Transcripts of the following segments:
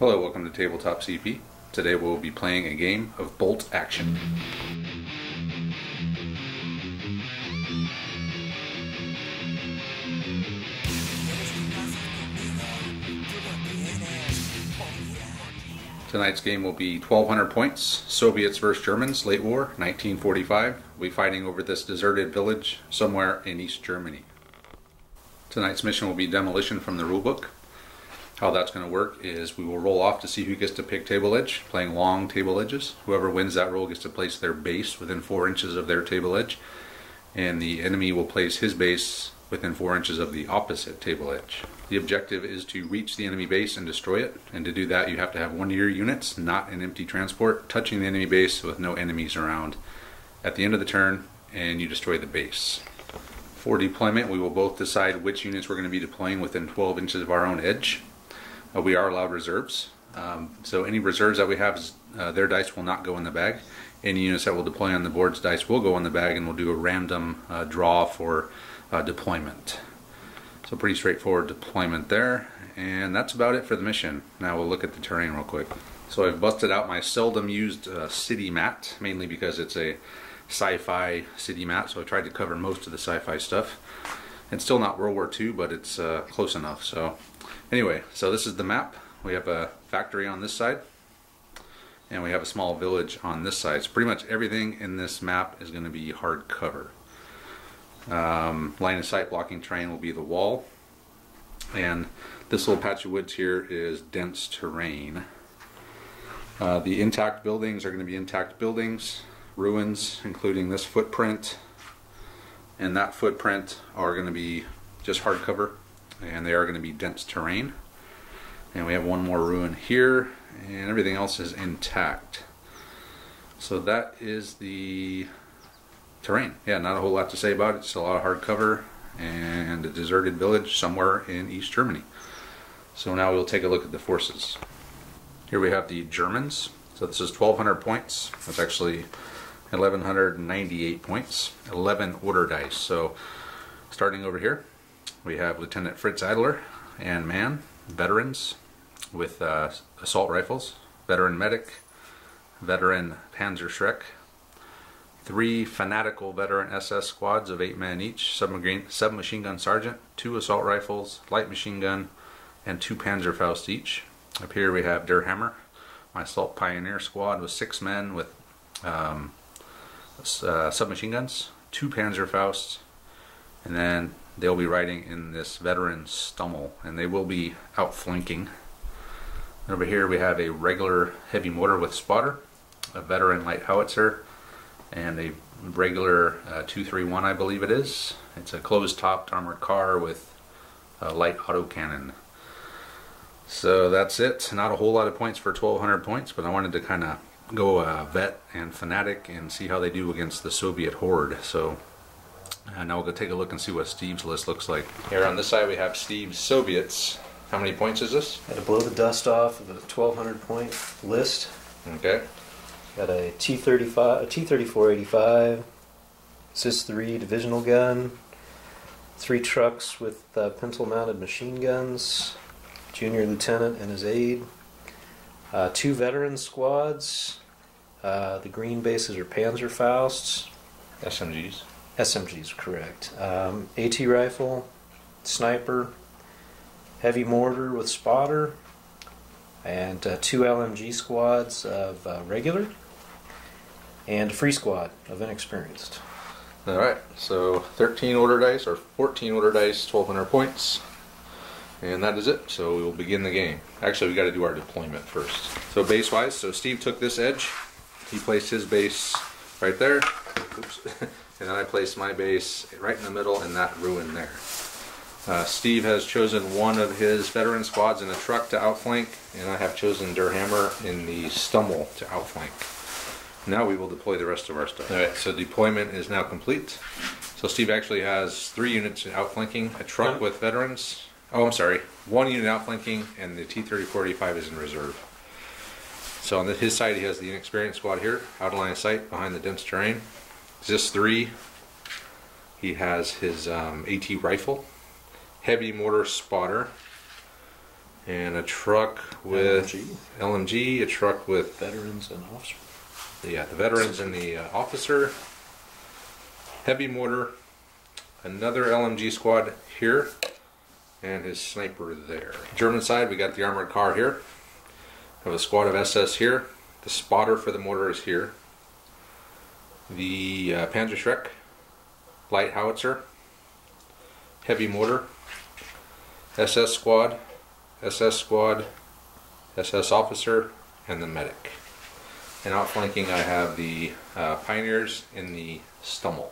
Hello, welcome to Tabletop CP. Today we'll be playing a game of Bolt Action. Tonight's game will be 1200 points, Soviets versus Germans, late war, 1945. We'll be fighting over this deserted village somewhere in East Germany. Tonight's mission will be demolition from the rulebook. How that's going to work is we will roll off to see who gets to pick table edge, playing long table edges. Whoever wins that roll gets to place their base within 4 inches of their table edge, and the enemy will place his base within 4 inches of the opposite table edge. The objective is to reach the enemy base and destroy it, and to do that you have to have one of your units, not an empty transport, touching the enemy base with no enemies around at the end of the turn, and you destroy the base. For deployment, we will both decide which units we're going to be deploying within 12 inches of our own edge. Uh, we are allowed reserves. Um, so any reserves that we have, uh, their dice will not go in the bag. Any units that will deploy on the board's dice will go in the bag and we'll do a random uh, draw for uh, deployment. So pretty straightforward deployment there. And that's about it for the mission. Now we'll look at the terrain real quick. So I've busted out my seldom used uh, city mat, mainly because it's a sci-fi city mat, so I tried to cover most of the sci-fi stuff. It's still not World War II, but it's uh, close enough. So Anyway, so this is the map. We have a factory on this side and we have a small village on this side. So pretty much everything in this map is going to be hard cover. Um, line of sight blocking terrain will be the wall and this little patch of woods here is dense terrain. Uh, the intact buildings are going to be intact buildings, ruins including this footprint and that footprint are going to be just hard cover and they are going to be dense terrain. And we have one more ruin here, and everything else is intact. So that is the terrain. Yeah, not a whole lot to say about it. It's a lot of hard cover and a deserted village somewhere in East Germany. So now we'll take a look at the forces. Here we have the Germans. So this is 1,200 points. That's actually 1,198 points. 11 order dice. So starting over here, we have Lieutenant Fritz Adler and Mann, veterans with uh, assault rifles, veteran medic, veteran Panzerschreck, three fanatical veteran SS squads of eight men each, submarine, submachine gun sergeant, two assault rifles, light machine gun, and two Panzerfaust each. Up here we have Der Hammer, my assault pioneer squad with six men with um, uh, submachine guns, two Panzerfausts, and then they'll be riding in this veteran Stummel and they will be outflanking. Over here we have a regular heavy mortar with spotter, a veteran light howitzer, and a regular uh, 231 I believe it is. It's a closed topped armored car with a light autocannon. So that's it. Not a whole lot of points for 1200 points, but I wanted to kind of go uh, vet and fanatic and see how they do against the Soviet horde. So and now we'll go take a look and see what Steve's list looks like. Here on this side we have Steve's Soviets. How many points is this? Had to blow the dust off of a 1200 point list. Okay. Got a T35, a T3485, ZIS-3 divisional gun, three trucks with uh, pintle-mounted machine guns, junior lieutenant and his aide, uh, two veteran squads. Uh, the green bases are Panzerfausts. SMGs. SMGs, correct. Um, AT rifle, sniper, heavy mortar with spotter, and uh, two LMG squads of uh, regular, and a free squad of inexperienced. All right, so 13 order dice or 14 order dice, 1200 points. And that is it. So we will begin the game. Actually, we got to do our deployment first. So base wise, so Steve took this edge. He placed his base right there. Oops. And then I placed my base right in the middle in that ruin there. Uh, Steve has chosen one of his veteran squads in a truck to outflank, and I have chosen Der Hammer in the Stummel to outflank. Now we will deploy the rest of our stuff. Alright, so deployment is now complete. So Steve actually has three units outflanking, a truck with veterans. Oh, I'm sorry, one unit outflanking, and the T-3045 is in reserve. So on his side, he has the inexperienced squad here, out of line of sight, behind the dense terrain. Zis 3, he has his um, AT rifle, heavy mortar spotter, and a truck with LMG. LMG, a truck with Veterans and officers. yeah the veterans and the uh, officer, heavy mortar, another LMG squad here, and his sniper there. German side, we got the armored car here. Have a squad of SS here. The spotter for the mortar is here. The uh, Panzerschreck, light howitzer, heavy mortar, SS squad, SS squad, SS officer, and the medic. And outflanking, I have the uh, pioneers in the Stummel.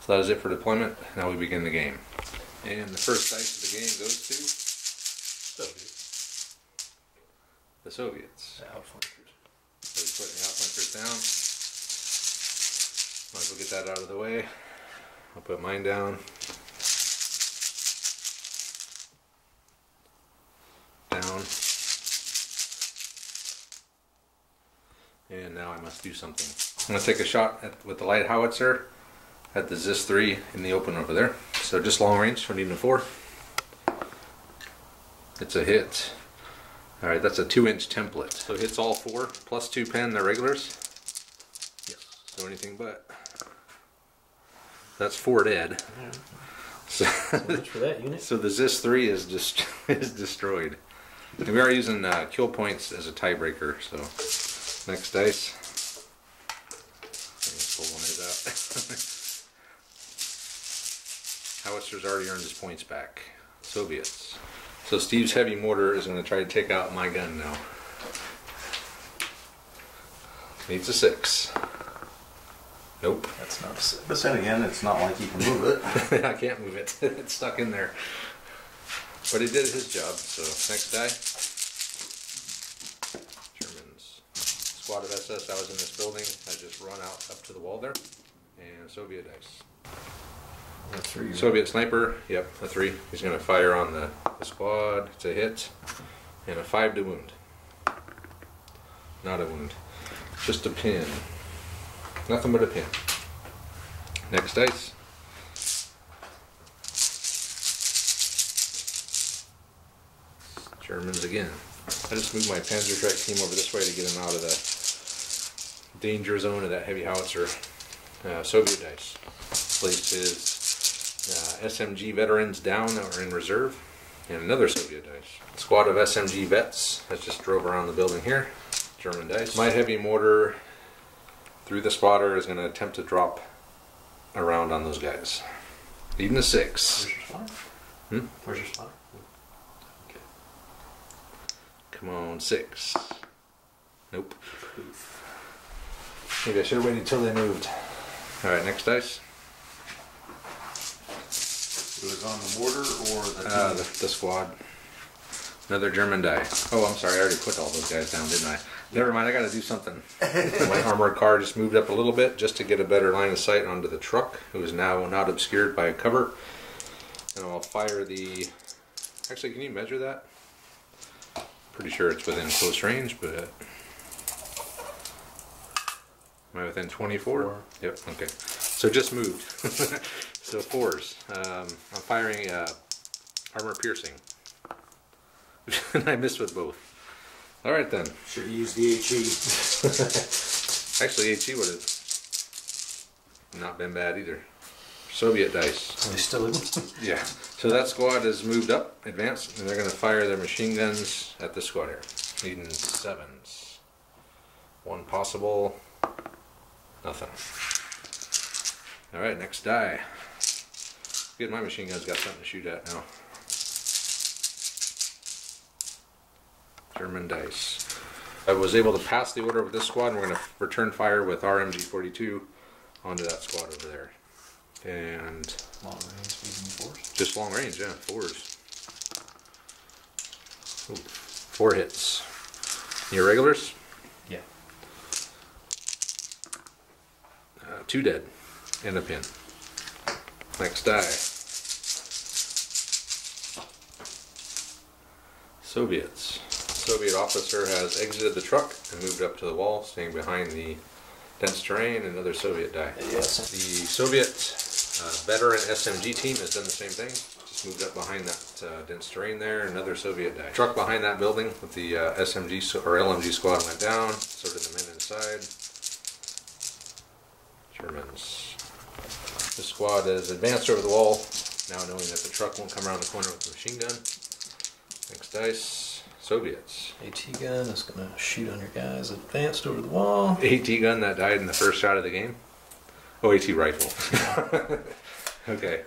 So that is it for deployment. Now we begin the game. And the first dice of the game goes to Soviets. the Soviets. The outflankers. So we're putting the outflankers down. Might as well get that out of the way. I'll put mine down. Down. And now I must do something. I'm going to take a shot at, with the light howitzer at the ZIS 3 in the open over there. So just long range, don't need a 4. It's a hit. Alright, that's a 2 inch template. So it hits all four, plus 2 pen, they're regulars. Yes. So anything but. That's 4 dead. So, So much for that unit. so the ZIS 3 is, just is destroyed. And we are using uh, kill points as a tiebreaker, so next dice. Howitzer's already earned his points back. Soviets. So Steve's heavy mortar is going to try to take out my gun now. Needs a six. Nope. That's not a six. But then again, it's not like you can move it. I can't move it. it's stuck in there. But he did his job, so next die. Germans. Squad of SS, I was in this building. I just run out up to the wall there. And Soviet dice. Three. Soviet sniper, yep, a three. He's gonna fire on the, the squad. It's a hit. And a five to wound. Not a wound. Just a pin. Nothing but a pin. Next dice. Germans again. I just moved my Panzerschreck team over this way to get him out of the danger zone of that heavy howitzer. Uh, Soviet dice. Placed his uh, SMG veterans down that were in reserve, and another Soviet dice. Squad of SMG vets has just drove around the building here. German dice. My heavy mortar through the spotter is going to attempt to drop around on those guys. Leading a six. Where's your spotter? Hmm? Where's your spotter? Okay. Come on, six. Nope. Maybe I should have waited until they moved. All right, next dice. It was on the border or the Uh, the, the squad. Another German die. Oh, I'm sorry. I already put all those guys down, didn't I? Never mind. I got to do something. My armored car just moved up a little bit just to get a better line of sight onto the truck, who is now not obscured by a cover. And I'll fire the. Actually, can you measure that? Pretty sure it's within close range, but. Am I within 24? Four. Yep, okay. So just moved. so fours. Um, I'm firing uh, armor piercing. and I missed with both. All right then. Should have used the. HE. Actually, HE would have not been bad either. Soviet dice. They still? Yeah. So that squad has moved up, advanced, and they're going to fire their machine guns at this squad here. Needing sevens. One possible. Nothing. All right, next die. Good, my machine gun's got something to shoot at now. German dice. I was able to pass the order with this squad, and we're going to return fire with RMG 42 onto that squad over there. And Long range force. just long range, yeah, fours. Ooh, four hits. Your regulars? Yeah. Uh, two dead. And a pin. Next die. Soviets. Soviet officer has exited the truck and moved up to the wall, staying behind the dense terrain. Another Soviet die. Yes. The Soviet uh, veteran SMG team has done the same thing. Just moved up behind that uh, dense terrain there. Another Soviet die. Truck behind that building with the uh, SMG or LMG squad went down. So did the men inside. Germans. The squad has advanced over the wall, now knowing that the truck won't come around the corner with the machine gun. Next dice. Soviets. AT gun is gonna shoot on your guys advanced over the wall. AT gun that died in the first shot of the game. Oh, AT rifle. okay.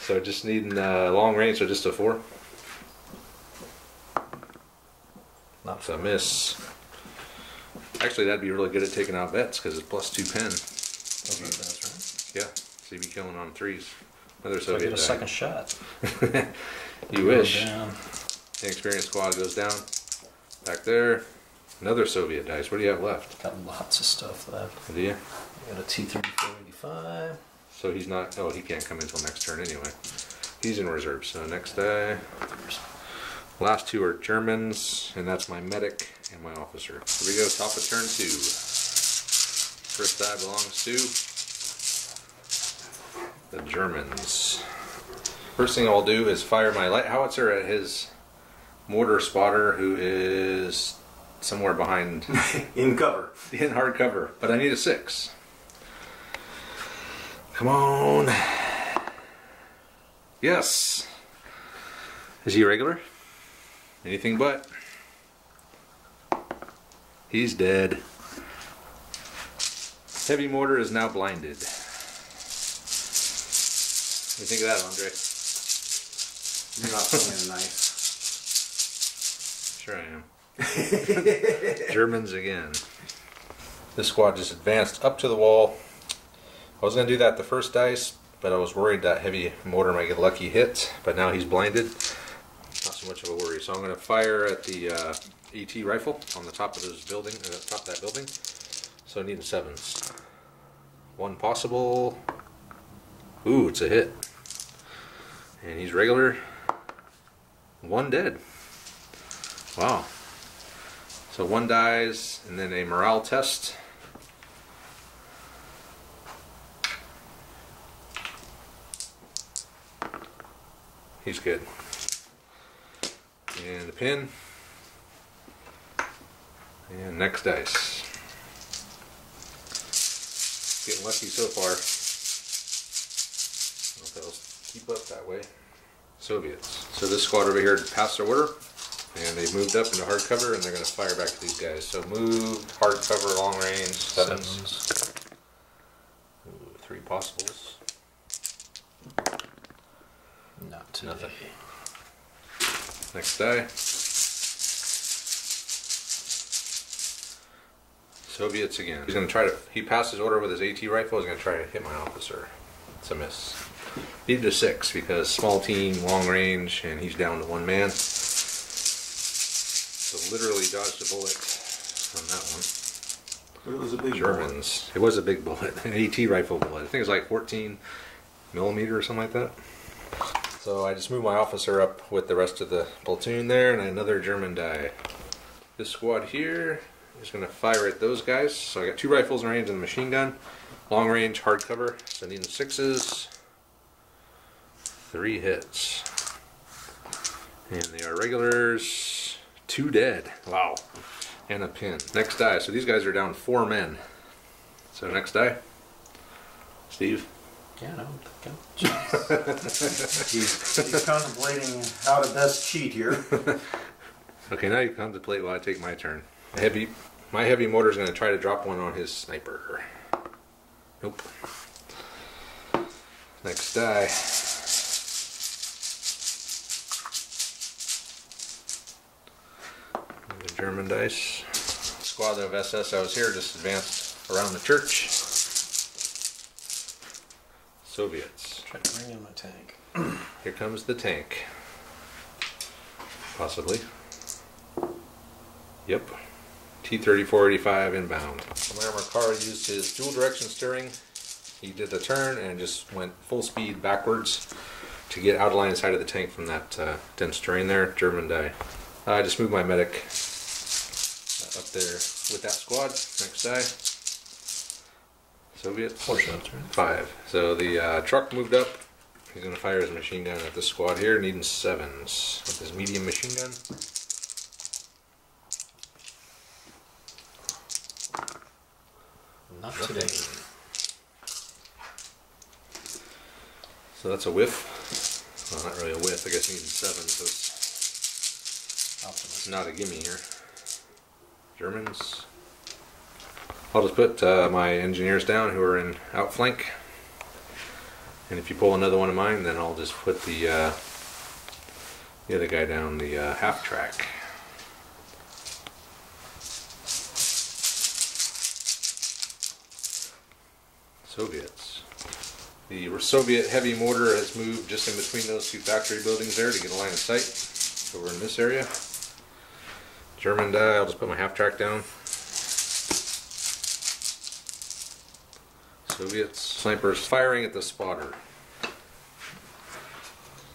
So just needing uh, long range, so just a four. Not So miss. Actually, that'd be really good at taking out vets because it's plus two pen. Okay, that's Yeah. So you'd be killing on threes. Another right. So I Soviet get a second shot. You wish. Down. The experienced squad goes down. Back there. Another Soviet dice. What do you have left? Got lots of stuff left. Do you? I got a T-3485. So he's not. Oh, he can't come until next turn anyway. He's in reserve. So next day. Last two are Germans, and that's my medic and my officer. Here we go, top of turn two. First die belongs to the Germans. First thing I'll do is fire my light howitzer at his mortar spotter, who is somewhere behind In cover. in hard cover, but I need a six. Come on. Yes. Is he regular? Anything but. He's dead. Heavy mortar is now blinded. What do you think of that, Andre? You're not playing nice. Sure I am. Germans again. This squad just advanced up to the wall. I was going to do that the first dice, but I was worried that heavy mortar might get a lucky hit, but now he's blinded. Not so much of a worry. So I'm going to fire at the uh, AT rifle on the top of this building, uh, top of that building. So I need a sevens. One possible. Ooh, it's a hit. And he's regular. One dead. Wow. So one dies, and then a morale test. He's good. And the pin. And next dice. Getting lucky so far. I don't know if they'll keep up that way. Soviets. So this squad over here passed their order. And they've moved up into hard cover and they're going to fire back to these guys. So moved, hard cover, long range, sevens. Sevens. Ooh, three possibles. Not today. Nothing. Next die. Soviets again. He's going to try to. He passed his order with his AT rifle. He's going to try to hit my officer. It's a miss. Needed a six because small team, long range, and he's down to one man. So literally dodged a bullet on that one. It was a big Germans. It was a big bullet, an AT rifle bullet. I think it was like 14 millimeter or something like that. So I just moved my officer up with the rest of the platoon there, and another German die. This squad here is going to fire at those guys. So I got two rifles in range and a machine gun, long range, hard cover. So I sixes, three hits, and they are regulars. Two dead. Wow and a pin. Next die. So these guys are down four men. So next die. Steve. Yeah, no, I'm. He's, he's contemplating how to best cheat here. Okay, now you contemplate while I take my turn. Heavy. My heavy mortar is going to try to drop one on his sniper. Nope. Next die. The German dice. Squad of SS I was here just advanced around the church. Soviets. Try to bring in my tank. Here comes the tank. Possibly. Yep. T-3485 inbound. armored car used his dual direction steering. He did the turn and just went full speed backwards to get out of line side of the tank from that uh, dense terrain there. German die. I just moved my medic uh, up there with that squad. Next die. Soviets. Four? Five. So the uh, truck moved up He's gonna fire his machine gun at this squad here, needing sevens with his medium machine gun. Not today. So that's a whiff. Well, not really a whiff. I guess he needed seven, so it's Optimus. not a gimme here. Germans. I'll just put uh, my engineers down who are in outflank. And if you pull another one of mine, then I'll just put the uh, the other guy down the uh, half track. Soviets. The Soviet heavy mortar has moved just in between those two factory buildings there to get a line of sight over in this area. German die, I'll just put my half track down. Soviets. Snipers firing at the spotter.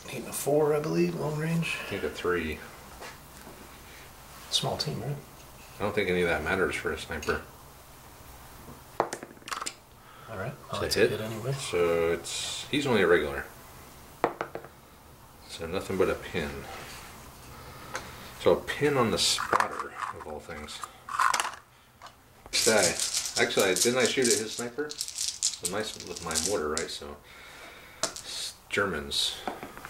Needing a four, I believe, long range. I think a three. Small team, right? I don't think any of that matters for a sniper. All right. I'll That's it. it anyway. So it's he's only a regular. So nothing but a pin. So a pin on the spotter of all things. Stay. Actually, didn't I shoot at his sniper? So nice with my mortar, right? So Germans.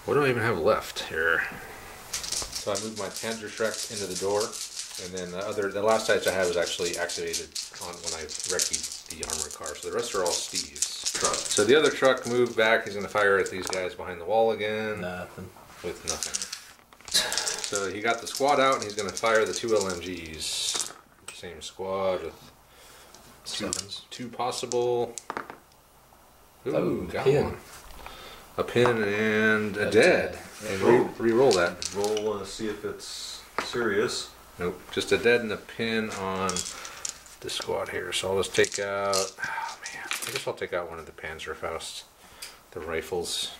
What do I even have left here? So I moved my Panzerschreck into the door, and then the other, the last sights I had was actually activated on when I wrecked the armored car. So the rest are all Steve's. Truck. So the other truck moved back. He's going to fire at these guys behind the wall again Nothing. with nothing. So he got the squad out, and he's going to fire the two LMGs. Same squad with two, Sevens. two possible. Ooh, Oh, got pin. one. A pin and a A dead. dead. And re- re-roll that. Roll, uh, see if it's serious. Nope, just a dead and a pin on the squad here. So I'll just take out. Oh man, I guess I'll take out one of the Panzerfaust, the rifles.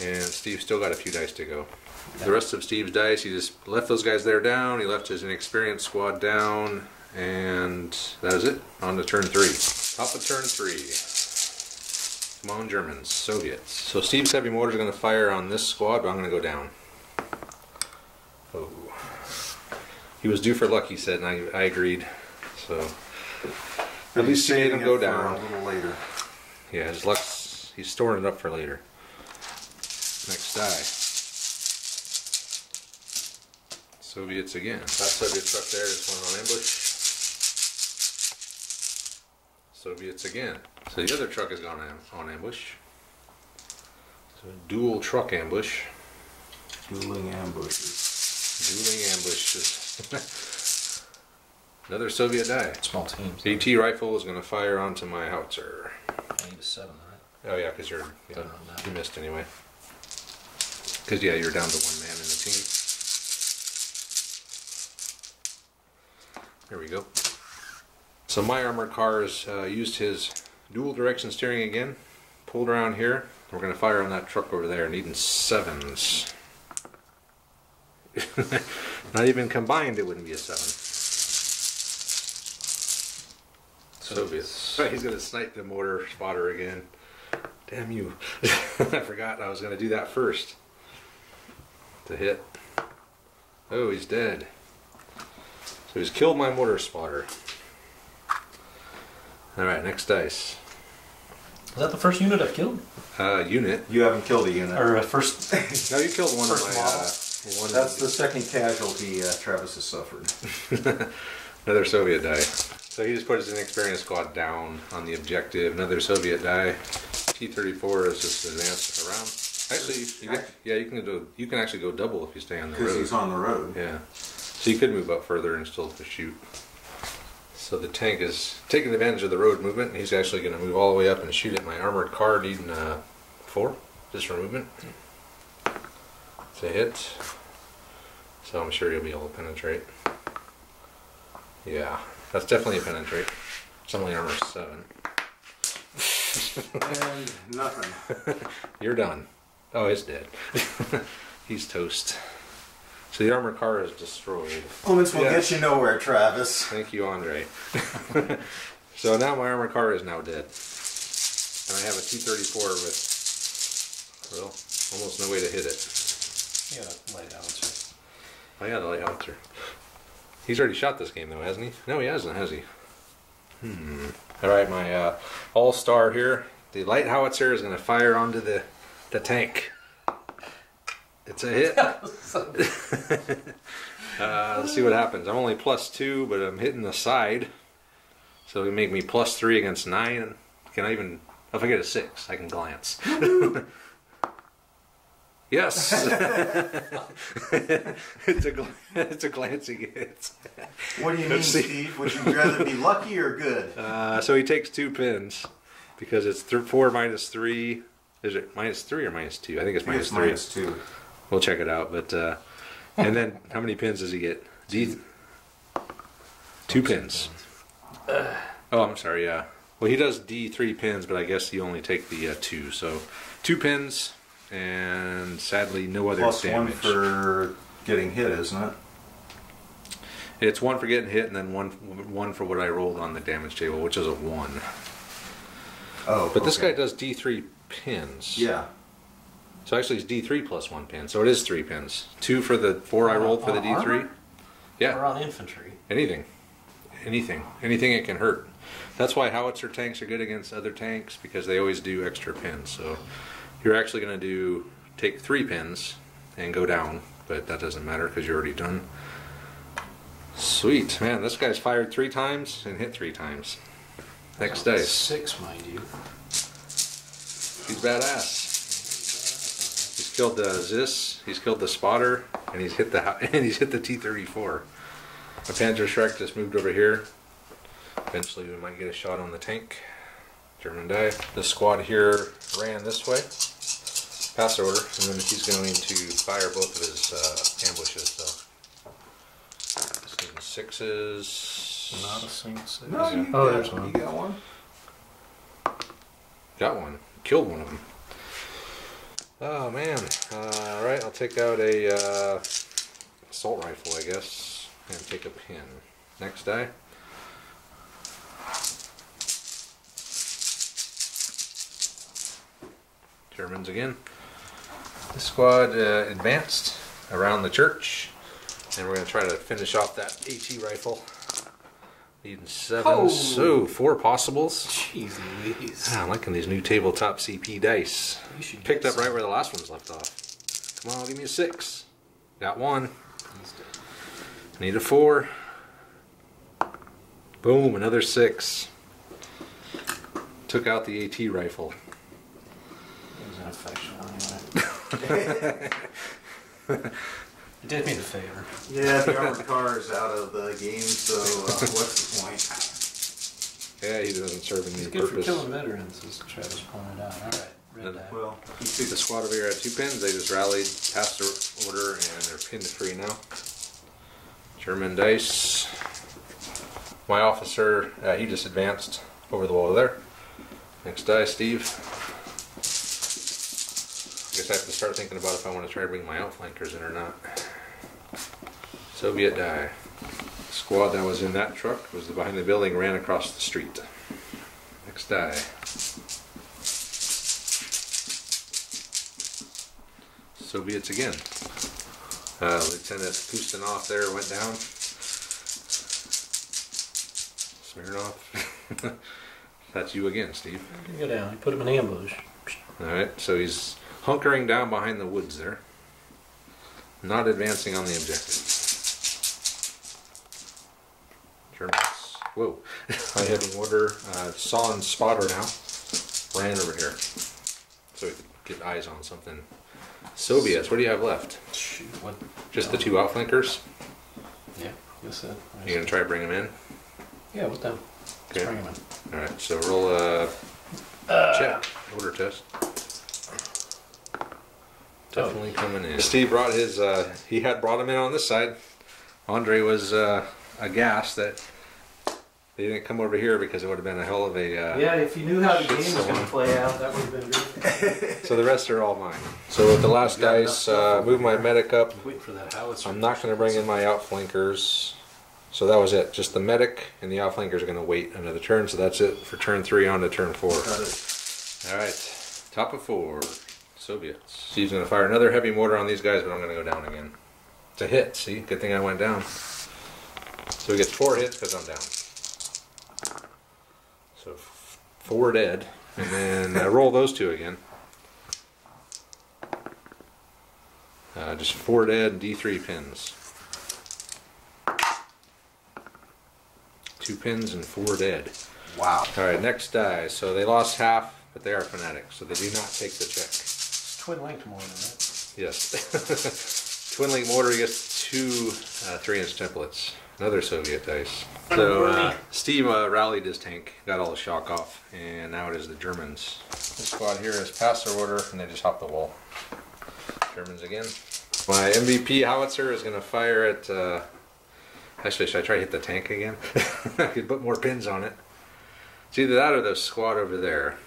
And Steve still got a few dice to go. The rest of Steve's dice, he just left those guys there down. He left his inexperienced squad down, and that is it. On to turn three. Top of turn three. Come on, Germans, Soviets. So Steve's heavy mortars are going to fire on this squad, but I'm going to go down. Oh. He was due for luck, he said, and I, I agreed. So at least he made him go down. A little later. Yeah, his luck's he's storing it up for later. Next die. Soviets again. That Soviet truck there is one on ambush. Soviets again. So the other truck has gone on ambush. So dual truck ambush. Dueling ambushes. Dueling ambushes. Another Soviet die. Small teams. AT rifle is going to fire onto my howitzer. I need a seven, right? Oh yeah, because you're yeah, you missed anyway. Because yeah, you're down to one man in the team. There we go. So my armored cars uh, used his dual direction steering again. Pulled around here. We're gonna fire on that truck over there, needing sevens. Not even combined, it wouldn't be a seven. Soviets. He's gonna snipe the mortar spotter again. Damn you. I forgot I was gonna do that first. To hit. Oh, he's dead. So he's killed my mortar spotter. Alright, next dice. Is that the first unit I've killed? Uh, unit. You haven't killed a unit. Or uh, first? No, you killed one First of my. model. Uh, one That's the second casualty uh, Travis has suffered. Another Soviet die. So he just put his inexperienced squad down on the objective. Another Soviet die. T-34 is just advanced around. Actually, you get, yeah, you can do. You can actually go double if you stay on the road. Because road. he's on the road. Yeah. So you could move up further and still to shoot. So the tank is taking advantage of the road movement. and He's actually going to move all the way up and shoot at my armored car, needing uh, four just for movement. A hit. So I'm sure you'll be able to penetrate. Yeah, that's definitely a penetrate. It's only armor seven. And nothing. You're done. Oh, it's dead. He's toast. So the armored car is destroyed. Oh, Elements will Yeah. get you nowhere, Travis. Thank you, Andre. so now my armored car is now dead. And I have a T-34 with Well, almost no way to hit it. Yeah, light howitzer. Oh yeah, the light howitzer. He's already shot this game though, hasn't he? No, he hasn't, has he? Hmm. All right, my uh, all star here. The light howitzer is going to fire onto the the tank. It's a hit. uh, let's see what happens. I'm only plus two, but I'm hitting the side, so it make me plus three against nine. Can I even? If I get a six, I can glance. yes, it's a it's a glancing hit. What do you mean, see. Steve? Would you rather be lucky or good? Uh, so he takes two pins because it's th- four minus three. Is it minus three or minus two? I think it's I think minus it's three. minus two. We'll check it out. But uh, and then how many pins does he get? D. Two pins. Oh, I'm sorry. Yeah. Well, he does D three pins, but I guess you only take the uh, two. So two pins, and sadly no other Plus one damage. for getting hit, isn't it? It's one for getting hit, and then one one for what I rolled on the damage table, which is a one. Oh, But this guy does D three pins. Yeah. So actually, it's D three plus one pin. So it is three pins. Two for the four I rolled for the D three. armor? Or Yeah, on infantry. anything, anything, anything it can hurt. That's why howitzer tanks are good against other tanks because they always do extra pins. So you're actually going to do take three pins and go down, but that doesn't matter because you're already done. Sweet man, this guy's fired three times and hit three times. Next day. Six, mind you. He's badass. He's killed the Zis, he's killed the spotter, and he's hit the and he's hit the T-34. A Panzerschreck just moved over here. Eventually, we might get a shot on the tank. German die. The squad here ran this way, pass order, and then he's going to fire both of his uh, ambushes. So, sixes. Not a single six. No, you, oh, got, there's one. you got one. Got one. Killed one of them. Oh man. Uh, all right, I'll take out a uh, assault rifle, I guess, and take a pin. Next die. Germans again. The squad uh, advanced around the church, and we're going to try to finish off that AT rifle. Needing seven, Oh. so four possibles. Jeez Louise. Ah, I'm liking these new tabletop CP dice. You should Picked up right where the last one's left off. Come on, give me a six. Got one. Need a four. Boom, another six. Took out the AT rifle. It was an affection anyway. it did me the favor. Yeah, the armored car is out of the game, so uh, what's the point? Yeah, he doesn't serve a It's new good for purpose. killing veterans, as Travis pointed out. All right, red Then- die. Well, he The squad over here had two pins. They just rallied, passed their order, and they're pinned free now. German dice. My officer, uh, he just advanced over the wall there. Next die, Steve. I guess I have to start thinking about if I want to try to bring my outflankers in or not. Soviet die. Squad that was in that truck was behind the building, ran across the street. Next die. Soviets again. Uh, Lieutenant Kustinov there went down. Smirnov. That's you again, Steve. Go down. You put him in ambush. Alright, so he's hunkering down behind the woods there. Not advancing on the objective. Germans. Whoa. I have an order. Uh, Son spotter now. Ran over here. So we could get eyes on something. Soviets, what do you have left? Shoot, what? Just the two outflankers? Yeah, that's it. You gonna try to bring them in? Yeah, with them. Okay. Let's bring him in. Alright, so roll a check. Order test. Definitely coming in. Steve brought his, uh, he had brought him in on this side. Andre was uh, aghast that they didn't come over here because it would have been a hell of a. Uh, Yeah, if you knew how the game was going to play out, that would have been good. So the rest are all mine. So with the last dice, uh, move my medic up. Waiting for that howitzer. I'm not going to bring in my outflankers. So that was it. Just the medic and the outflankers are going to wait another turn. So that's it for turn three on to turn four. cut it. All right, top of four. Soviets. Steve's gonna fire another heavy mortar on these guys, but I'm gonna go down again. It's a hit. See, good thing I went down. So he gets four hits because I'm down. So f- four dead, and then I roll those two again. Uh, just four dead, D3 pins. Two pins and four dead. Wow. All right, next die. So they lost half, but they are fanatics, so they do not take the check. It's twin linked mortar, right? Yes. Twin link mortar gets two uh, three inch templates. Another Soviet dice. So uh, Steve uh, rallied his tank, got all the shock off, and now it is the Germans. This squad here has passed their order, and they just hopped the wall. Germans again. My MVP howitzer is going to fire at. Uh, actually, should I try to hit the tank again? I could put more pins on it. It's either that or the squad over there.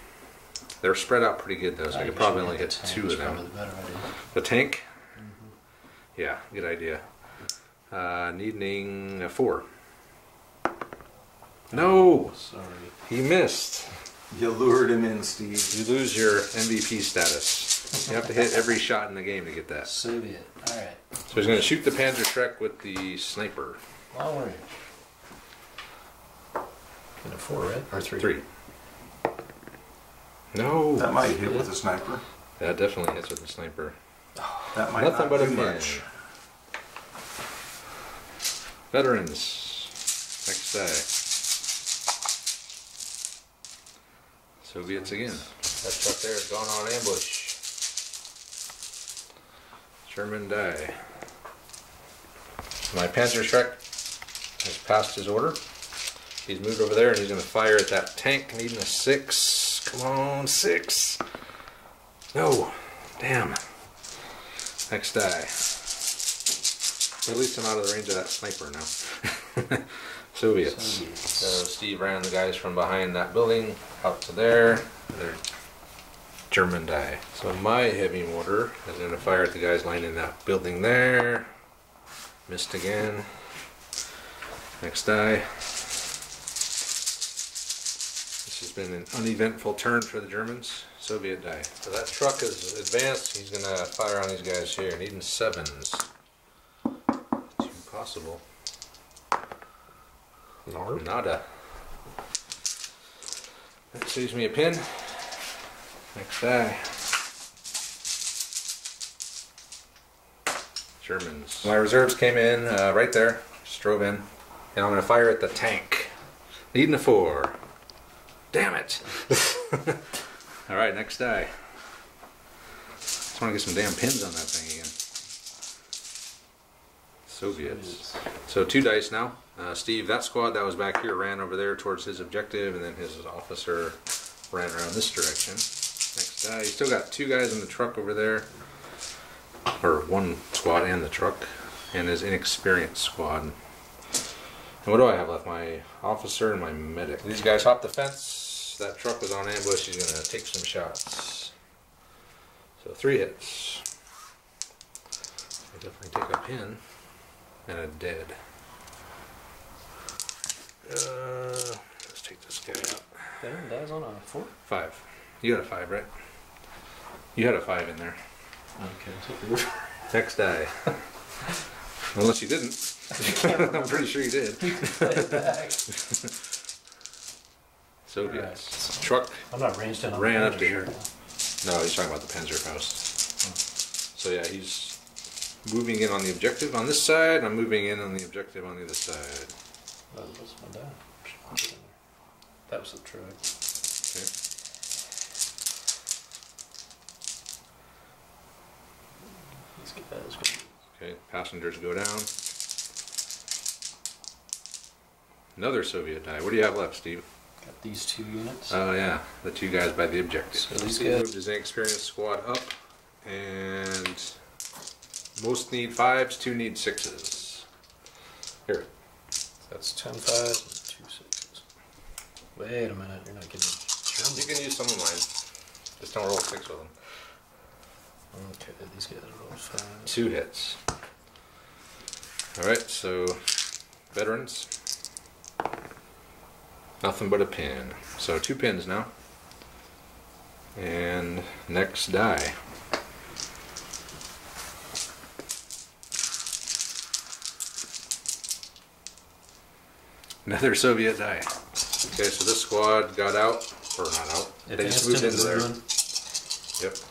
They're spread out pretty good though, so I could probably only hit two of them. The better idea. The tank? Yeah, good idea. Uh, needing a four. No! Sorry. He missed. You lured him in, Steve. You lose your MVP status. You have to hit every shot in the game to get that. Soviet. All right. So he's going to shoot the Panzerschreck with the sniper. Long range. And a four, right? Or three? Three. No! That might hit with a sniper. That definitely hits with a sniper. That might Nothing not but a do pin. much. Veterans. Next day. Soviets again. That truck there has gone on ambush. German die. My Panzerschreck has passed his order. He's moved over there and he's going to fire at that tank needing a six. Come on, six. No. Damn. Next die. At least I'm out of the range of that sniper now. Soviets. So Steve ran the guys from behind that building out to there. They're German die. So my heavy mortar is going to fire at the guys lying in that building there. Missed again. Next die. This has been an uneventful turn for the Germans. Soviet die. So that truck is advanced. He's going to fire on these guys here, needing sevens. Two possible. Nada. That saves me a pin. Next die. Germans. My reserves came in uh, right there. Just drove in. And I'm going to fire at the tank. Needing a four. Damn it. All right, next die. Just want to get some damn pins on that thing again. Soviets. So two dice now. Uh, Steve, that squad that was back here ran over there towards his objective, and then his officer ran around this direction. Next die. You still got two guys in the truck over there, or one squad and the truck, and his inexperienced squad. And what do I have left? My officer and my medic. These guys hop the fence. That truck was on ambush. He's gonna take some shots. So three hits. I definitely take a pin and a dead. Uh, let's take this guy out. Veteran dies on a four? Five. You got a five, right? You had a five in there. Okay. Next die. Unless you didn't. I'm pretty sure you did. Soviets. Truck I'm not ranged in Ran up to here. No, he's talking about the Panzerfaust. Hmm. So yeah, he's moving in on the objective on this side, I'm moving in on the objective on the other side. Oh, that's my die. That was the truck. Okay. These guys go- Okay, passengers go down. Another Soviet die. What do you have left, Steve? Got these two units. Oh yeah, the two guys by the objective. So these Steve guys- moved his inexperienced squad up, and most need fives, two need sixes. Here, That's ten fives and two sixes. Wait a minute, you're not getting you can use some of mine. Just don't roll six with them. Okay, these guys are all five. Two hits. All right, so veterans nothing but a pin. So two pins now. And next die. Another Soviet die. Okay, so this squad got out, or not out. Advanced they just moved into there. Yep.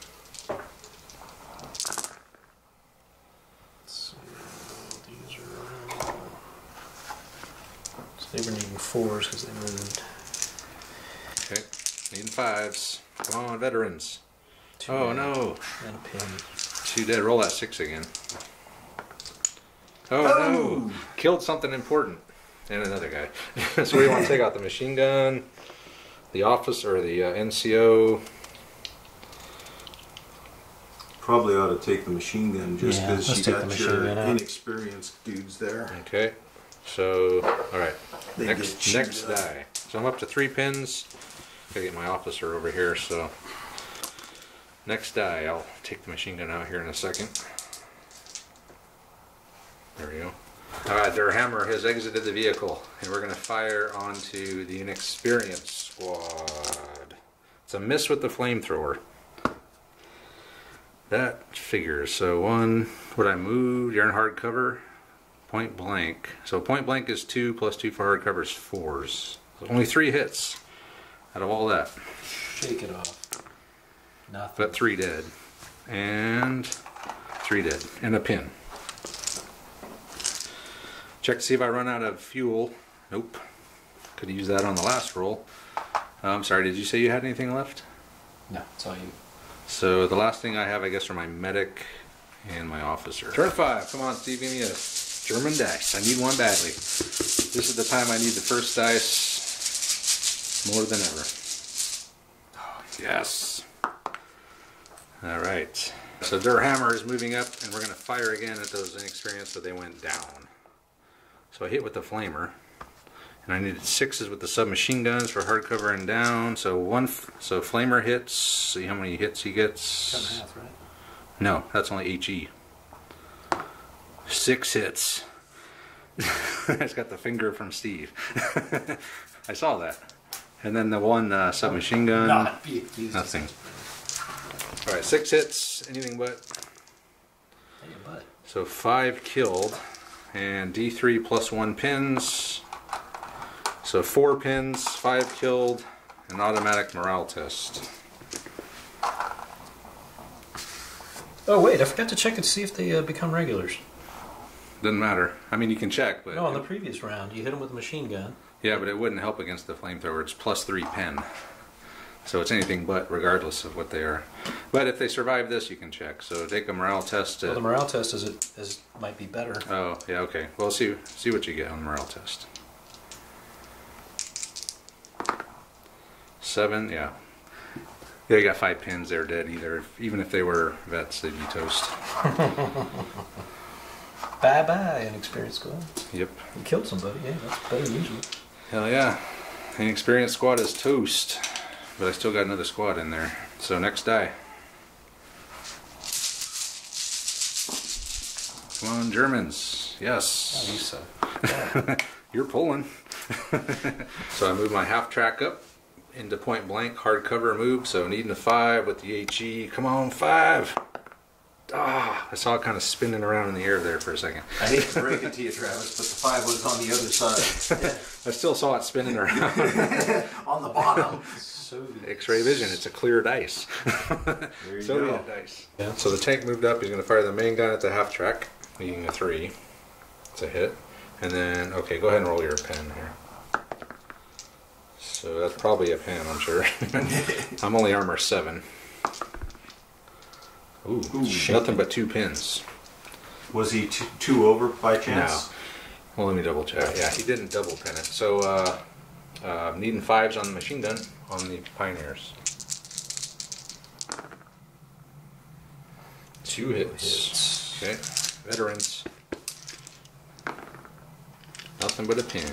Needing fives. Come on, veterans. Two Oh dead no. And a pin. Two dead. Roll that six again. Oh, no. Killed something important. And another guy. so we want to take out the machine gun, the office, or the uh, NCO. Probably ought to take the machine gun just because let's you take got machine your gun inexperienced dudes there. Okay. So, all right. They next chewed next up. die. So I'm up to three pins. Gotta get my officer over here. So next die, I'll take the machine gun out here in a second. There we go. All right, their hammer has exited the vehicle, and we're gonna fire onto the inexperienced squad. It's a miss with the flamethrower. That figures. So one, what I move? you're in hardcover. Point blank. So point blank is two plus two for hardcover is fours. So only three hits out of all that, Shake it off. Nothing. but three dead, and three dead, and a pin. Check to see if I run out of fuel. Nope. Could have used that on the last roll. Uh, I'm sorry. Did you say you had anything left? No, it's all you. So the last thing I have, I guess, are my medic and my officer. Turn five. Come on, Steve. Give me a German dice. I need one badly. This is the time I need the first dice more than ever. Oh, yes. All right. So their hammer is moving up, and we're going to fire again at those inexperienced, but they went down. So I hit with the flamer. And I needed sixes with the submachine guns for hardcover and down. So one, f- so flamer hits. See how many hits he gets. Half, right? No, that's only HE. Six hits. it's got the finger from Steve. I saw that. And then the one uh, submachine gun. Not be accused. of Nothing. All right, six hits. Anything but. Butt. So five killed, and D3 plus one pins. So four pins, five killed, an automatic morale test. Oh wait, I forgot to check and see if they uh, become regulars. Doesn't matter. I mean, you can check, but No, on the previous round, you hit them with a machine gun. Yeah, but it wouldn't help against the flamethrower. It's plus three pen. so it's anything but, regardless of what they are. But if they survive this, you can check. So take a morale test. Well, the morale test is it is might be better. oh, yeah, okay. Well, see see what you get on the morale test. Seven, yeah. Yeah, you got five pins. They're dead either. If, even if they were vets, they'd be toast. Bye bye, inexperienced squad. Yep. You killed somebody. Yeah, that's better than usual. Hell yeah. An experienced squad is toast. But I still got another squad in there. So next die. Come on, Germans. Yes. You suck. You're pulling. so I move my half track up into point blank, hard cover move. So needing a five with the HE. Come on, five. Ah, I saw it kind of spinning around in the air there for a second. I hate to break it to you, Travis, but the five was on the other side, I still saw it spinning around. on the bottom. So X-ray vision. It's a clear dice. There you Soviet go. dice. Yeah. So the tank moved up. He's going to fire the main gun at the half track, needing a three. It's a hit. And then, okay, go ahead and roll your pen here. So that's probably a pen, I'm sure. I'm only armor seven. Ooh, nothing but two pins. Was he two over by chance? No. Well, let me double check. Yeah, he didn't double pin it. So, uh, uh, needing fives on the machine gun on the Pioneers. Two hits. Okay, veterans. Nothing but a pin.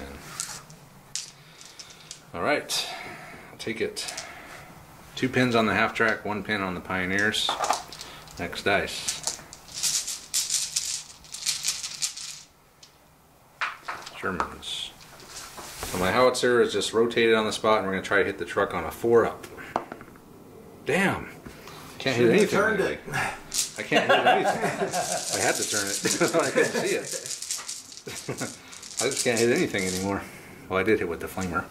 All right, I'll take it. Two pins on the half track, one pin on the Pioneers. Next dice. Germans. So my howitzer is just rotated on the spot, and we're gonna try to hit the truck on a four up. Damn! Can't hit Should've anything. turned it. I can't hit anything. I had to turn it. I couldn't see it. I just can't hit anything anymore. Well, I did hit with the flamer.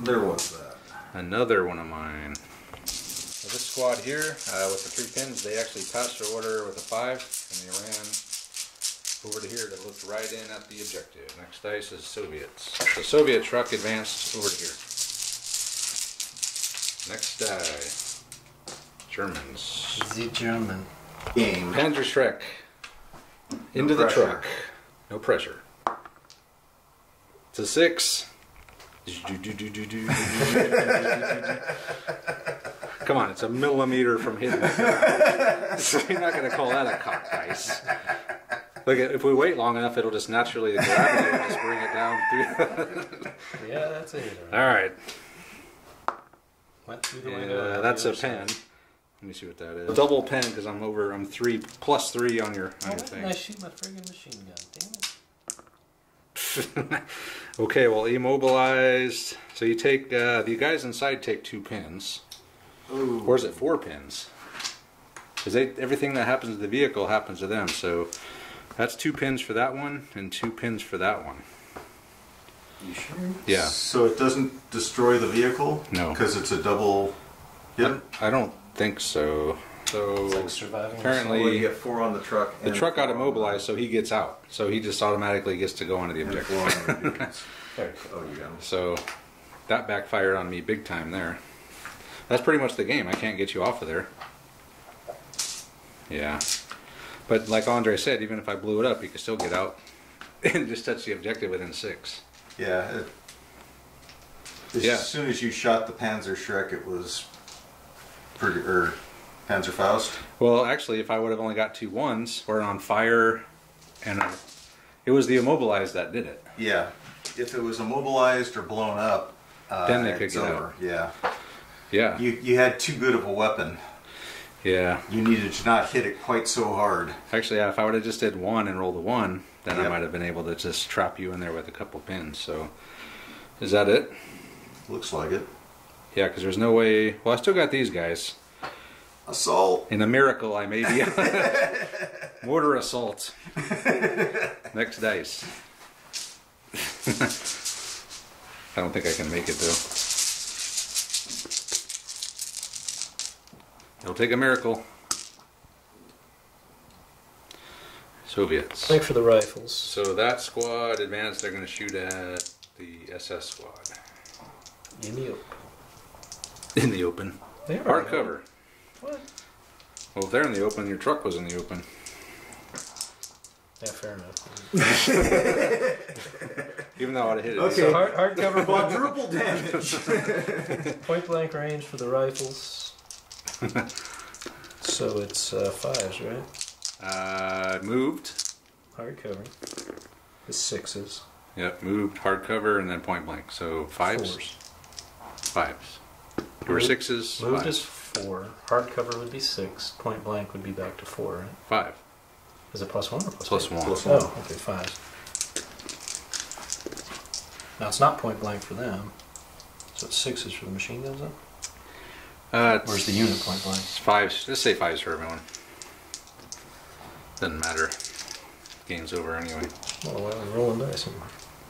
There was that. Another one of mine. This squad here, uh, with the three pins, they actually passed their order with a five, and they ran over to here to look right in at the objective. Next dice is Soviets. The Soviet truck advanced over to here. Next die, Germans. The German. Game. Panzerschreck. Into the pressure. truck. No pressure. It's a six. Come on, it's a millimeter from hitting. so you're not going to call that a cock dice. Look, if we wait long enough, it'll just naturally the gravity will just bring it down through. Yeah, that's a. All right, Went through the and, uh, that's a pen. side. Let me see what that is. Double pen because I'm over. I'm three plus three on your on Oh, your thing. I shoot my friggin' machine gun? Damn it. okay, well, immobilized. So you take uh, the guys inside take two pins, Ooh. or is it four pins? Because everything that happens to the vehicle happens to them. So that's two pins for that one and two pins for that one. You sure? Yeah. So it doesn't destroy the vehicle? No. Because it's a double I, hit? I don't think so. So It's like surviving. apparently Well, you get four on the truck. the and truck got immobilized, so he gets out. So he just automatically gets to go onto the the- objective. on the dudes. There. Oh, you got 'em. So that backfired on me big time there. That's pretty much the game. I can't get you off of there. Yeah. But like Andre said, even if I blew it up, you could still get out and just touch the objective within six. Yeah. It, as Yeah. soon as you shot the Panzerschreck, it was pretty, or Panzerfaust. Well, actually, if I would have only got two ones or on fire, and a, it was the immobilized that did it. Yeah. If it was immobilized or blown up, uh, Then they could get over. Yeah. Yeah. You you had too good of a weapon. Yeah. You needed to not hit it quite so hard. Actually, yeah, if I would have just did one and rolled a one, then I might have been able to just trap you in there with a couple pins. So, is that it? Looks like it. Yeah, because there's no way. Well, I still got these guys. Assault. In a miracle, I may be. Mortar assault. Next dice. I don't think I can make it though. It'll take a miracle. Soviets. Wait for the rifles. So that squad advanced, they're going to shoot at the SS squad. In the open. In the open. They are Hard cover. What? Well, if they're in the open, your truck was in the open. Yeah, fair enough. Even though I'd have hit it. Okay. So hard, hard cover Quadruple damage. point blank range for the rifles. so it's uh, fives, right? Uh, moved. Hard cover. It's sixes. Yep, moved, hardcover, and then point blank. So fives? Fours. Fives. There were sixes, Moved fives. is four. Hard cover would be six. Point blank would be back to four, right? Five. Is it plus one or plus Plus one. Plus one. Oh, okay, fives. Now it's not point blank for them. So it's sixes for the machine guns then? Uh, Where's the unit point blank? it's Fives. Just say fives for everyone. Doesn't matter. Game's over anyway. Well, why are we rolling dice?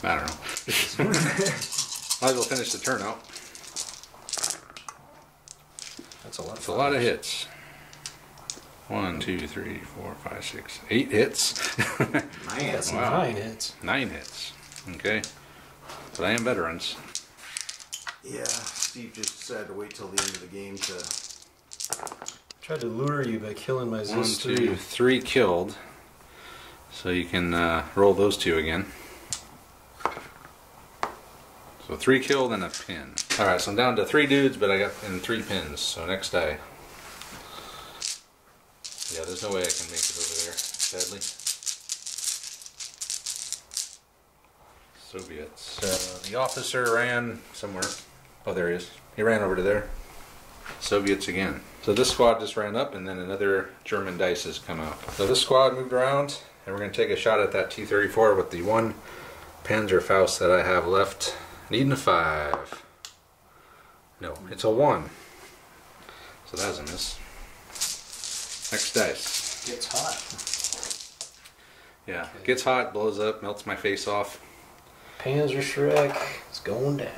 I don't know. Might as well finish the turnout. That's a lot. It's a lot of hits. One, two, three, four, five, six, eight hits. That's Wow. nine hits. Nine hits. Okay. But I am veterans. yeah, Steve just said to wait till the end of the game to. Tried to lure you by killing my One, Zis two, 3. killed. So you can uh, roll those two again. So three killed and a pin. All right, so I'm down to three dudes, but I got in three pins. So next die. Yeah, there's no way I can make it over there. Sadly. Soviets. Uh, the officer ran somewhere. Oh, there he is. He ran over to there. Soviets again. So this squad just ran up, and then another German dice has come out. So this squad moved around, and we're going to take a shot at that T-34 with the one Panzerfaust that I have left. Needing a five. No, it's a one. So that's a miss. Next dice. Gets hot. Yeah, gets hot, blows up, melts my face off. Panzerschreck is going down.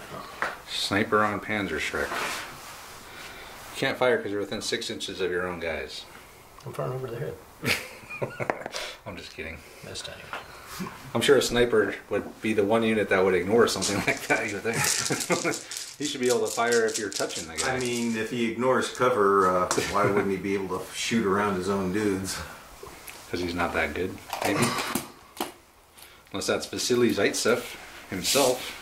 Sniper on Panzerschreck. You can't fire because you're within six inches of your own guys. I'm firing over the head. I'm just kidding. Missed anyway. I'm sure a sniper would be the one unit that would ignore something like that. You think? he should be able to fire if you're touching the guy. I mean, if he ignores cover, uh, why wouldn't he be able to shoot around his own dudes? because he's not that good, maybe. Unless that's Vasily Zaitsev himself.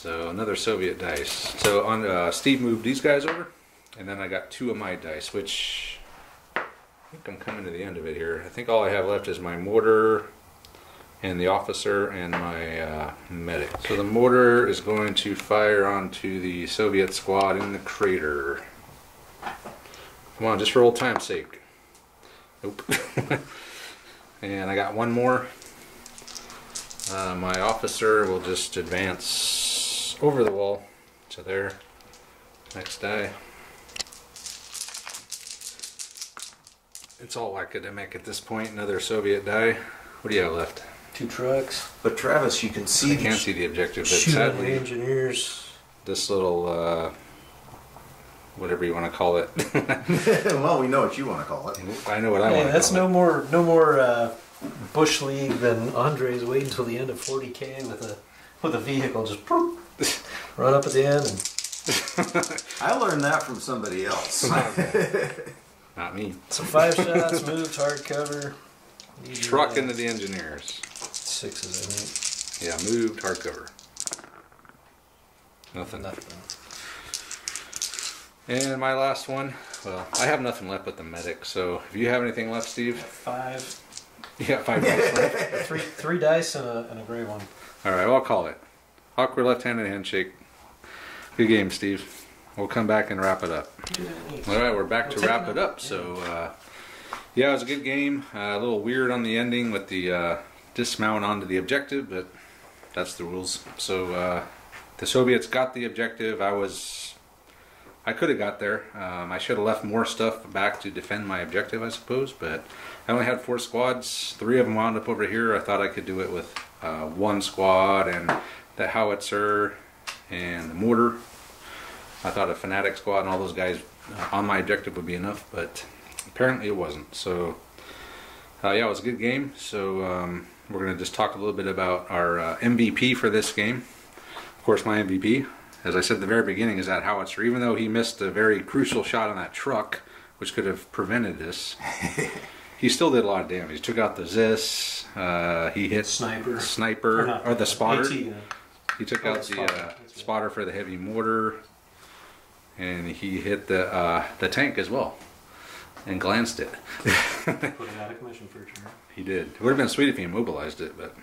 So another Soviet dice. So on uh, Steve moved these guys over, and then I got two of my dice, which I think I'm coming to the end of it here. I think all I have left is my mortar and the officer and my uh, medic. So the mortar is going to fire onto the Soviet squad in the crater. Come on, just for old time's sake. Nope. and I got one more. Uh, my officer will just advance over the wall to there. Next die. It's all academic at this point. Another Soviet die. What do you have left? Two trucks. But Travis, you can see I can't see the objective, but Shooting sadly, engineers. this little, uh, whatever you want to call it. well, we know what you want to call it. I know what I Hey, want to that's call no it. more no more uh, bush league than Andre's waiting until the end of 40k with a with a vehicle just poof, run up at the end and I learned that from somebody else. Not me. so five shots, moved, hard cover. Truck into the engineers. sixes, I think. Yeah, moved hardcover. Nothing. Nothing. And my last one, well, I have nothing left but the medic. So if you have anything left, Steve, Five, you got five minutes left. three, three dice and a, and a gray one. All right, well, I'll call it. Awkward left-handed handshake. Good game, Steve. We'll come back and wrap it up. All right, we're back to wrap it up. So, uh, yeah, it was a good game. Uh, a little weird on the ending with the uh, dismount onto the objective, but that's the rules. So, uh, the Soviets got the objective. I was, I could have got there. Um, I should have left more stuff back to defend my objective, I suppose. But I only had four squads. Three of them wound up over here. I thought I could do it with uh, one squad and the howitzer and the mortar. I thought a fanatic squad and all those guys uh, on my objective would be enough, but apparently it wasn't. So, uh, yeah, it was a good game. So, um, we're going to just talk a little bit about our uh, MVP for this game. Of course, my MVP, as I said at the very beginning, is that howitzer. Even though he missed a very crucial shot on that truck, which could have prevented this, he still did a lot of damage. He took out the ZIS, uh, he hit Sniper. sniper, Or not- or the spotter. AT gun. He took Oh, out the spotter, uh, right. spotter for the heavy mortar, and he hit the uh, the tank as well, and glanced it. Put it out of commission for a turn. He did. It would have been sweet if he immobilized it, but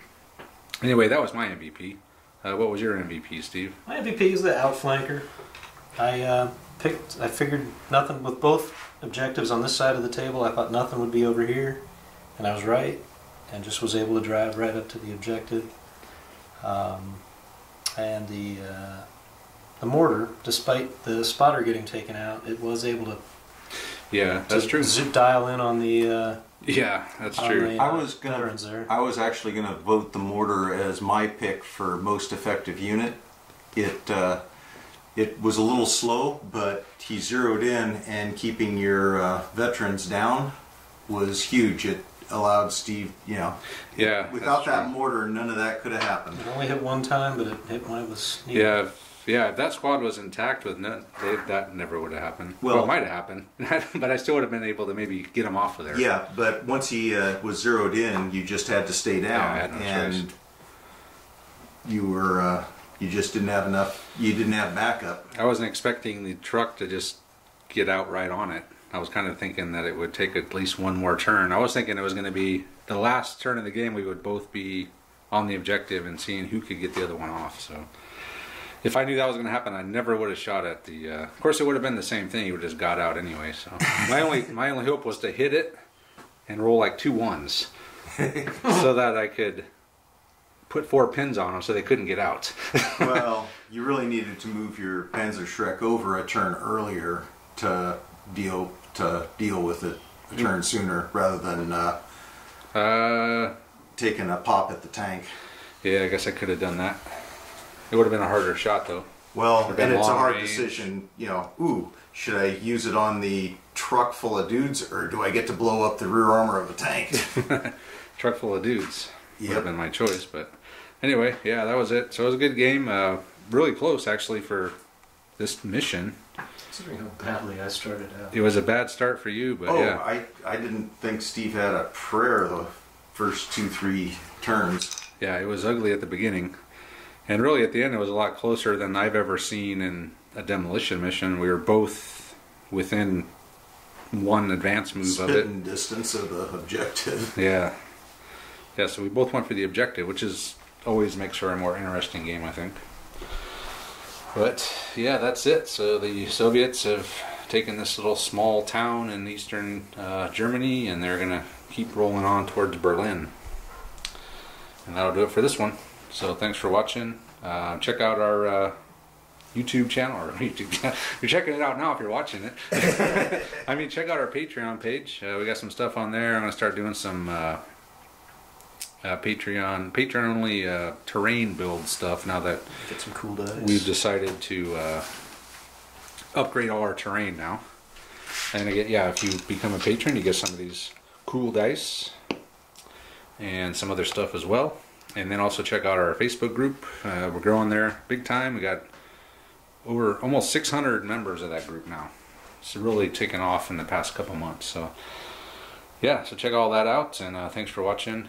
anyway, that was my MVP. Uh, what was your MVP, Steve? My MVP is the outflanker. I uh, picked. I figured nothing with both objectives on this side of the table. I thought nothing would be over here, and I was right, and just was able to drive right up to the objective. Um, and the uh, the mortar, despite the spotter getting taken out, it was able to, Yeah, that's to true. zip dial in on the. Uh, Yeah, that's true. the, I uh, was gonna- there. I was actually going to vote the mortar as my pick for most effective unit. It uh, it was a little slow, but he zeroed in, and keeping your uh, veterans down was huge. It allowed Steve, you know, Yeah, without that true. mortar, none of that could have happened. It only hit one time, but it hit when it was needed. Yeah, if, yeah. If that squad was intact with none, they, that never would have happened. Well, Well- it might have happened, but I still would have been able to maybe get him off of there. Yeah, but once he uh, was zeroed in, you just had to stay down, Yeah, I had no and choice. you were uh, you just didn't have enough. You didn't have backup. I wasn't expecting the truck to just get out right on it. I was kind of thinking that it would take at least one more turn. I was thinking it was going to be the last turn of the game. We would both be on the objective and seeing who could get the other one off. So, if I knew that was going to happen, I never would have shot at the. Uh, of course, it would have been the same thing. He would have just got out anyway. So, my only my only hope was to hit it and roll like two ones, so that I could put four pins on them so they couldn't get out. well, you really needed to move your Panzerschreck over a turn earlier to deal to deal with it a turn sooner rather than uh, Uh, taken a pop at the tank. Yeah, I guess I could have done that. It would have been a harder shot though. Well, and it's a hard range. decision, you know, ooh, should I use it on the truck full of dudes or do I get to blow up the rear armor of the tank? Truck full of dudes would have been my choice, but anyway, yeah, that was it. So it was a good game. Uh, really close actually for this mission. Considering how badly I started out. It was a bad start for you, but oh, yeah. I, I didn't think Steve had a prayer the first two, three turns. Yeah, it was ugly at the beginning. And really at the end it was a lot closer than I've ever seen in a demolition mission. We were both within one advance move of it. Spitting distance of the objective. Yeah. Yeah, so we both went for the objective, which is always makes for a more interesting game, I think. But yeah, that's it. So the Soviets have taken this little small town in eastern uh, Germany, and they're gonna keep rolling on towards Berlin. And that'll do it for this one. So thanks for watching. Uh, check out our uh, YouTube channel or YouTube. You're checking it out now if you're watching it. I mean, check out our Patreon page. Uh, we got some stuff on there. I'm gonna start doing some uh, Patreon, Patreon only uh, terrain build stuff now that Get some cool dice. we've decided to uh, upgrade all our terrain now. And again, yeah, if you become a patron, you get some of these cool dice and some other stuff as well. And then also check out our Facebook group. Uh, we're growing there big time. We got over almost 600 members of that group now. It's really taken off in the past couple months. So, yeah, so check all that out. And uh, thanks for watching.